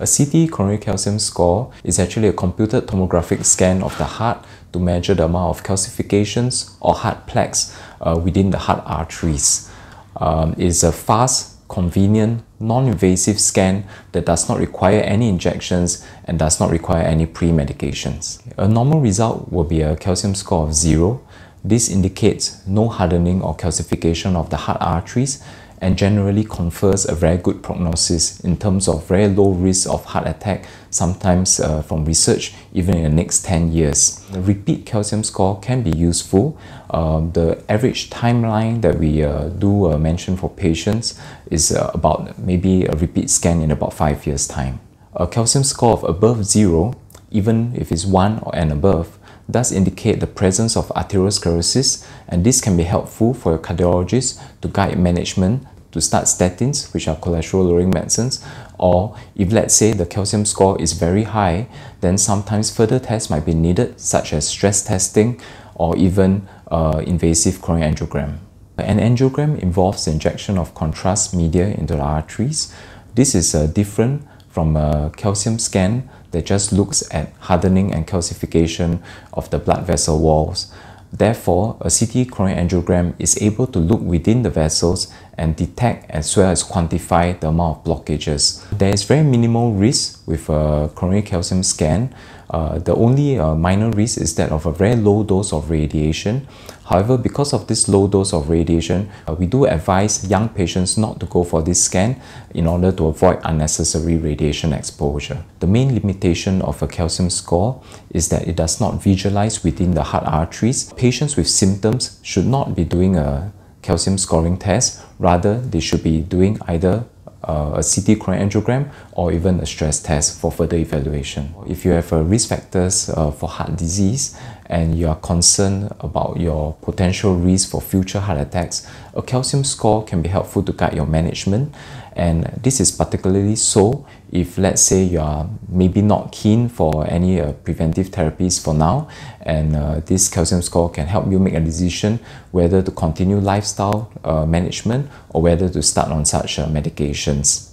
A CT coronary calcium score is actually a computed tomographic scan of the heart to measure the amount of calcifications or heart plaques uh, within the heart arteries. Um, it's a fast, convenient, non-invasive scan that does not require any injections and does not require any pre-medications. A normal result will be a calcium score of zero. This indicates no hardening or calcification of the heart arteries and generally confers a very good prognosis in terms of very low risk of heart attack, sometimes uh, from research even in the next 10 years. The repeat calcium score can be useful. Um, the average timeline that we uh, do uh, mention for patients is uh, about maybe a repeat scan in about 5 years time. A calcium score of above 0, even if it's 1 or and above, does indicate the presence of arteriosclerosis and this can be helpful for your cardiologist to guide management to start statins, which are cholesterol lowering medicines, or if let's say the calcium score is very high, then sometimes further tests might be needed, such as stress testing or even uh, invasive coronary angiogram. An angiogram involves the injection of contrast media into the arteries. This is uh, different from a calcium scan that just looks at hardening and calcification of the blood vessel walls. Therefore, a CT coronary angiogram is able to look within the vessels and detect as well as quantify the amount of blockages. There is very minimal risk with a coronary calcium scan. Uh, the only uh, minor risk is that of a very low dose of radiation. However, because of this low dose of radiation, uh, we do advise young patients not to go for this scan in order to avoid unnecessary radiation exposure. The main limitation of a calcium score is that it does not visualize within the heart arteries. Patients with symptoms should not be doing a calcium scoring test. Rather, they should be doing either uh, a CT angiogram or even a stress test for further evaluation. If you have uh, risk factors uh, for heart disease and you are concerned about your potential risk for future heart attacks, a calcium score can be helpful to guide your management and this is particularly so if let's say you are maybe not keen for any uh, preventive therapies for now and uh, this calcium score can help you make a decision whether to continue lifestyle uh, management or whether to start on such uh, medications.